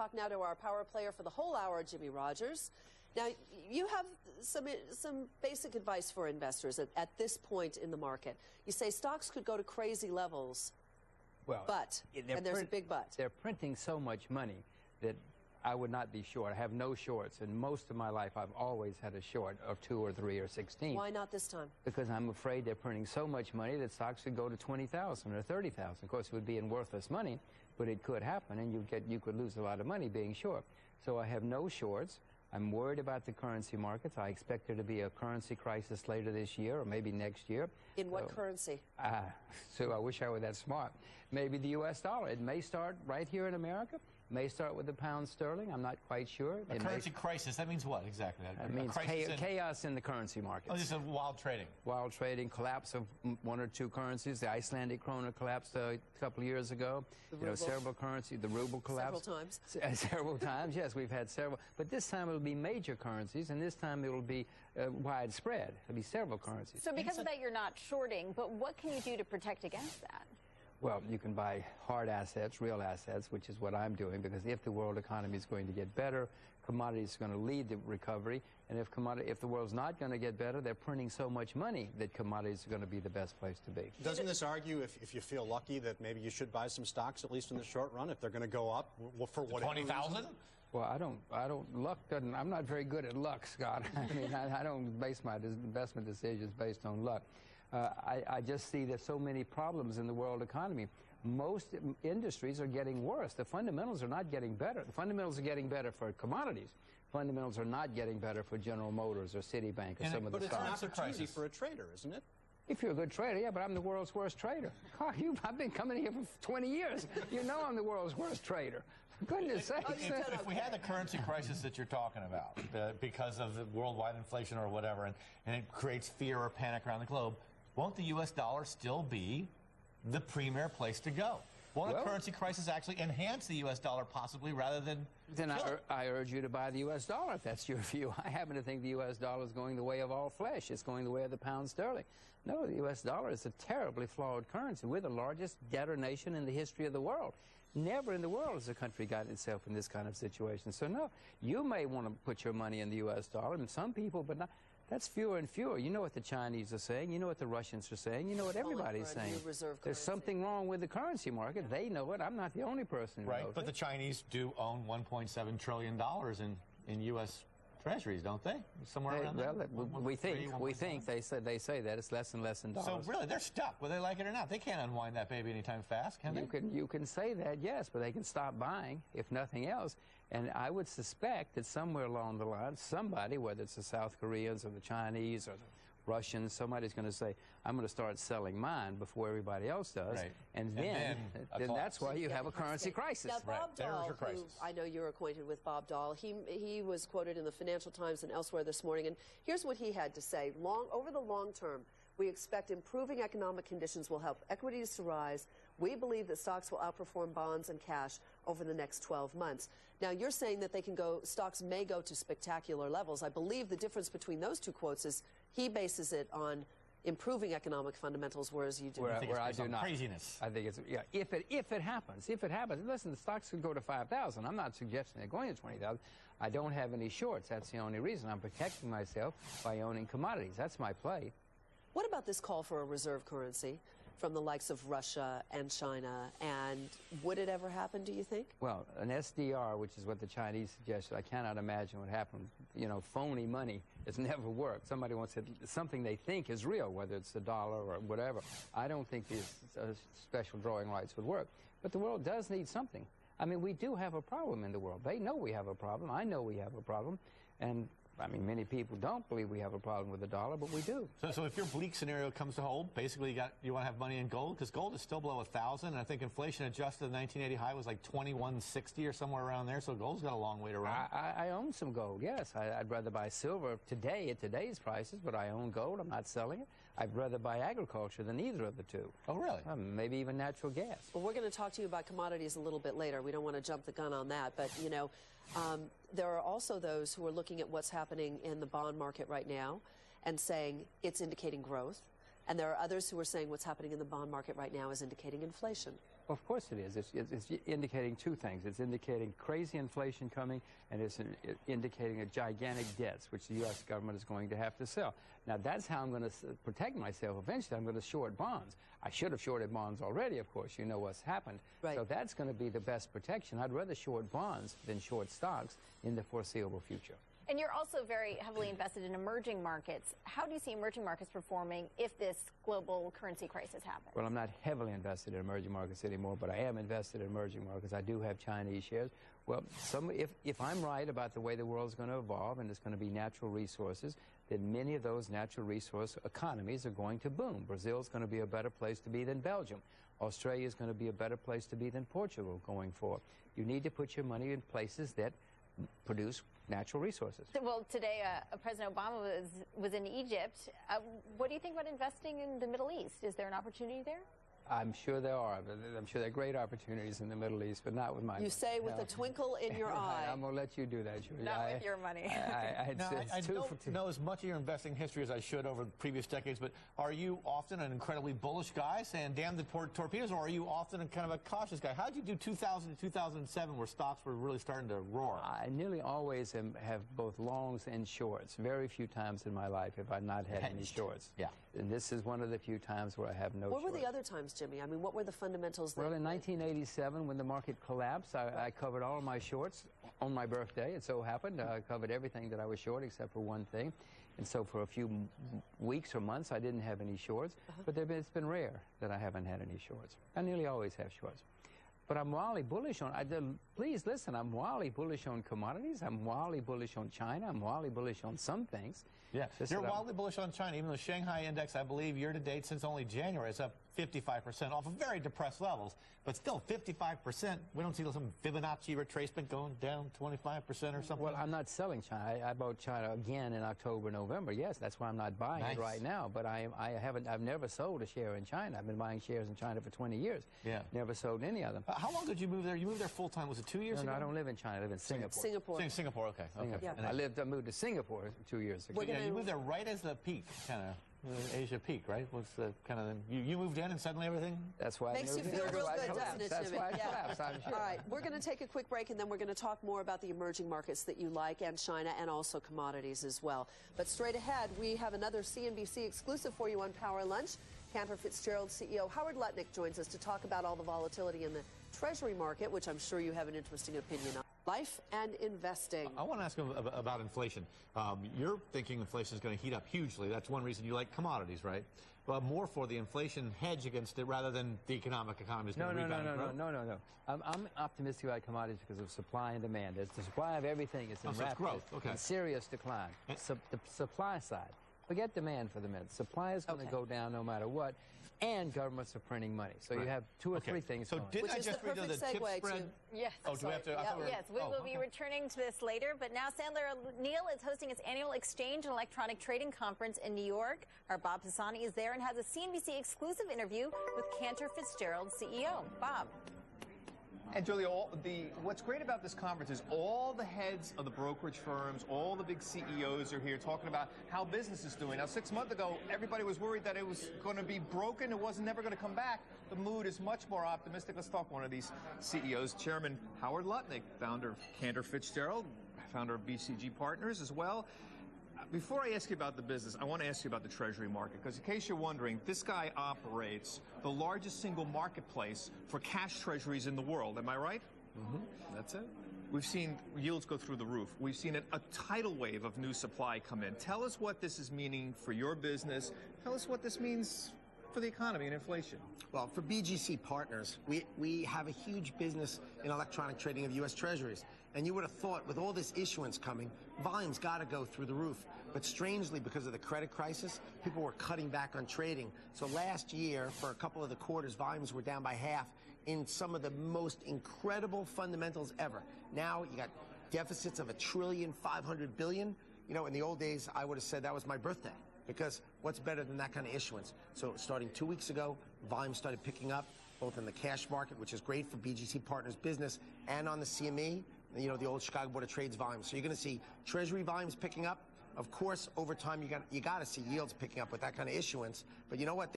talk now to our power player for the whole hour, Jimmy Rogers. Now, you have some some basic advice for investors at, at this point in the market. You say stocks could go to crazy levels, well, but and there's a big but. They're printing so much money that I would not be short. I have no shorts, and most of my life I've always had a short of two or three or 16. Why not this time? Because I'm afraid they're printing so much money that stocks could go to 20,000 or 30,000. Of course, it would be in worthless money, but it could happen, and you get you could lose a lot of money being short. So I have no shorts. I'm worried about the currency markets. I expect there to be a currency crisis later this year or maybe next year. In what currency? Uh, so I wish I were that smart. Maybe the U.S. dollar. It may start right here in America may start with the pound sterling. I'm not quite sure. A it currency may... crisis. That means what exactly? That means cha in... chaos in the currency market. Oh, this is wild trading. Wild trading, collapse of one or two currencies. The Icelandic krona collapsed a couple of years ago. The you know, several currencies. The ruble collapsed. Several times. several times, yes. We've had several. But this time it'll be major currencies, and this time it'll be uh, widespread. It'll be several currencies. So because of that, you're not shorting. But what can you do to protect against that? Well, you can buy hard assets, real assets, which is what I'm doing, because if the world economy is going to get better, commodities are going to lead the recovery. And if, commodity, if the world's not going to get better, they're printing so much money that commodities are going to be the best place to be. Doesn't this argue, if, if you feel lucky, that maybe you should buy some stocks, at least in the short run, if they're going to go up well, for what 20,000? Well, I don't, I don't, luck doesn't, I'm not very good at luck, Scott. I mean, I, I don't base my investment decisions based on luck. Uh, I, I just see there's so many problems in the world economy most industries are getting worse. The fundamentals are not getting better. The fundamentals are getting better for commodities. Fundamentals are not getting better for General Motors or Citibank or and some it, of the stocks. But it's an opportunity for a trader, isn't it? If you're a good trader, yeah, but I'm the world's worst trader. God, you, I've been coming here for 20 years. You know I'm the world's worst trader. For goodness sakes. If, if, we had the currency crisis that you're talking about uh, because of the worldwide inflation or whatever, and, and it creates fear or panic around the globe, won't the U.S. dollar still be the premier place to go. Won't well, a currency crisis actually enhance the U.S. dollar possibly rather than Then I, I, urge you to buy the U.S. dollar if that's your view. I happen to think the U.S. dollar is going the way of all flesh. It's going the way of the pound sterling. No, the U.S. dollar is a terribly flawed currency. We're the largest debtor nation in the history of the world. Never in the world has a country gotten itself in this kind of situation. So, no, you may want to put your money in the U.S. dollar, and some people, but not. That's fewer and fewer. You know what the Chinese are saying. You know what the Russians are saying. You know what everybody's saying. There's something wrong with the currency market. They know it. I'm not the only person who right, knows but it. the Chinese do own 1.7 trillion dollars in in U.S. treasuries, don't they? Somewhere they, around well, there. Well, we think we think they say they say that it's less and less in dollars. So really, they're stuck, whether they like it or not. They can't unwind that baby anytime fast, can you they? Can you can say that, yes, but they can stop buying if nothing else. And I would suspect that somewhere along the line, somebody, whether it's the South Koreans or the Chinese or the Russians, somebody's going to say, I'm going to start selling mine before everybody else does. Right. And, and, then, then, then that's why you yeah, have a currency crisis. Now, Bob right. Doll, crisis. who I know you're acquainted with Bob Doll, he, he was quoted in the Financial Times and elsewhere this morning, and here's what he had to say. Long, over the long term, we expect improving economic conditions will help equities to rise. We believe that stocks will outperform bonds and cash over the next 12 months. Now, you're saying that they can go, stocks may go to spectacular levels. I believe the difference between those two quotes is he bases it on improving economic fundamentals, whereas you do. Where, where I do not. Craziness. I think it's yeah. If it if it happens, if it happens, listen, the stocks could go to five thousand. I'm not suggesting they're going to twenty thousand. I don't have any shorts. That's the only reason. I'm protecting myself by owning commodities. That's my play. What about this call for a reserve currency from the likes of Russia and China? And would it ever happen, do you think? Well, an SDR, which is what the Chinese suggested, I cannot imagine what happened. You know, phony money has never worked. Somebody wants it, something they think is real, whether it's a dollar or whatever. I don't think these uh, special drawing rights would work. But the world does need something. I mean, we do have a problem in the world. They know we have a problem. I know we have a problem. And I mean, many people don't believe we have a problem with the dollar, but we do. So, so if your bleak scenario comes to hold, basically you got you want to have money in gold because gold is still below a thousand. And I think inflation adjusted the 1980 high was like 2160 or somewhere around there. So gold's got a long way to run. I, I own some gold. Yes, I, would rather buy silver today at today's prices, but I own gold. I'm not selling it. I'd rather buy agriculture than either of the two. Oh, really? Um, maybe even natural gas. Well, we're going to talk to you about commodities a little bit later. We don't want to jump the gun on that, but you know. Um, there are also those who are looking at what's happening in the bond market right now and saying it's indicating growth. And there are others who are saying what's happening in the bond market right now is indicating inflation. Of course it is. It's, it's, it's indicating two things. It's indicating crazy inflation coming, and it's in- it indicating a gigantic debts, which the U.S. government is going to have to sell. Now, that's how I'm going to protect myself. Eventually, I'm going to short bonds. I should have shorted bonds already, of course. You know what's happened. Right. So that's going to be the best protection. I'd rather short bonds than short stocks in the foreseeable future. And you're also very heavily invested in emerging markets. How do you see emerging markets performing if this global currency crisis happens? Well, I'm not heavily invested in emerging markets anymore, but I am invested in emerging markets. I do have Chinese shares. Well, some, if, if I'm right about the way the world's going to evolve and it's going to be natural resources, then many of those natural resource economies are going to boom. Brazil's going to be a better place to be than Belgium. Australia is going to be a better place to be than Portugal going forward. You need to put your money in places that produce natural resources. Well, today uh, President Obama was, was in Egypt. Uh, what do you think about investing in the Middle East? Is there an opportunity there? I'm sure there are. I'm sure there are great opportunities in the Middle East, but not with my You money. say with No. a twinkle in your eye. I'm going to let you do that, Julia. Not I- with your money. I, I, I, Now, it's I, I two don't know as much of your investing history as I should over previous decades, but are you often an incredibly bullish guy saying, damn the tor- torpedoes, or are you often a kind of a cautious guy? How did you do 2000 to 2007 where stocks were really starting to roar? I nearly always am, have both longs and shorts. Very few times in my life have I not had any shorts. Yeah. And this is one of the few times where I have no What were the other times, Jimmy? I mean, what were the fundamentals that Well, in 1987, when the market collapsed, I, I covered all of my shorts on my birthday. It so happened I covered everything that I was short except for one thing. And so for a few m- weeks or months, I didn't have any shorts. Uh-huh. But there- it's been rare that I haven't had any shorts. I nearly always have shorts. But I'm wildly bullish on. I, please listen. I'm wildly bullish on commodities. I'm wildly bullish on China. I'm wildly bullish on some things. Yeah, Just you're that I'm- wildly bullish on China. Even the Shanghai index, I believe, year to date since only January, it's up 55% off of very depressed levels. But still, 55%. We don't see some Fibonacci retracement going down 25% or something. Well, I'm not selling China. I, I bought China again in October, November. Yes, that's why I'm not buying Nice. it right now. But I, I haven't. I've never sold a share in China. I've been buying shares in China for 20 years. Yeah. Never sold any of them. Uh, how long did you move there? You moved there full time. Was it two years No, ago? no, I don't live in China. I live in Singapore. Singapore? Sing- Singapore. Okay. Okay. Yeah. And I lived. I moved to Singapore two years ago. We're yeah, gonna- you moved there right as the peak, kind of Asia peak, right? Was the kind of you, you moved in and suddenly everything. That's why. Makes you feel real That's why I good, doesn't it, That's Jimmy? why Yeah. collapsed. I'm sure. All right, we're going to take a quick break and then we're going to talk more about the emerging markets that you like and China and also commodities as well. But straight ahead, we have another CNBC exclusive for you on Power Lunch. Cantor Fitzgerald CEO Howard Lutnick joins us to talk about all the volatility in the Treasury market, which I'm sure you have an interesting opinion on. Life and investing. I want to ask him about inflation. Um, you're thinking inflation is going to heat up hugely. That's one reason you like commodities, right? But more for the inflation hedge against it rather than the economic economy is No, going to no, no, rebound no, and no, grow. no, no, no. I'm, I'm optimistic about commodities because of supply and demand. It's the supply of everything is in Oh, so rapid growth. Okay. serious decline. And- Sup- the supply side. Forget demand for the minute. Supply is going to Okay. go down no matter what, and governments are printing money. So you have two or Okay. three things So going. didn't Which I is just read you the perfect tip segue spread? to- Yes. Oh, do we have to? I Yeah. thought we were- Yes, we oh, will be returning to this later. But now Sandler uh, O'Neill is hosting its annual Exchange and Electronic Trading Conference in New York. Our Bob Pisani is there and has a CNBC exclusive interview with Cantor Fitzgerald CEO. Bob. And Julia, all the what's great about this conference is all the heads of the brokerage firms, all the big CEOs are here talking about how business is doing. Now, six months ago, everybody was worried that it was going to be broken. It wasn't never going to come back. The mood is much more optimistic. Let's talk one of these CEOs, Chairman Howard Lutnick, founder of Cantor Fitzgerald, founder of BGC Partners as well. Before I ask you about the business, I want to ask you about the Treasury market because, in case you're wondering, this guy operates the largest single marketplace for cash treasuries in the world. Am I right? Mm-hmm. That's it. We've seen yields go through the roof. We've seen a, a tidal wave of new supply come in. Tell us what this is meaning for your business. Tell us what this means for the economy and inflation. Well, for BGC Partners, we, we have a huge business in electronic trading of U.S. Treasuries. And you would have thought with all this issuance coming, volume's got to go through the roof. But strangely, because of the credit crisis, people were cutting back on trading. So last year, for a couple of the quarters, volumes were down by half in some of the most incredible fundamentals ever. Now you got deficits of a trillion, five hundred billion. You know, in the old days, I would have said that was my birthday because what's better than that kind of issuance? So starting two weeks ago, volume started picking up both in the cash market, which is great for BGC Partners business, and on the CME, you know, the old Chicago Board of Trades volume. So you're going to see Treasury volumes picking up. Of course, over time, you got you got to see yields picking up with that kind of issuance. But you know what?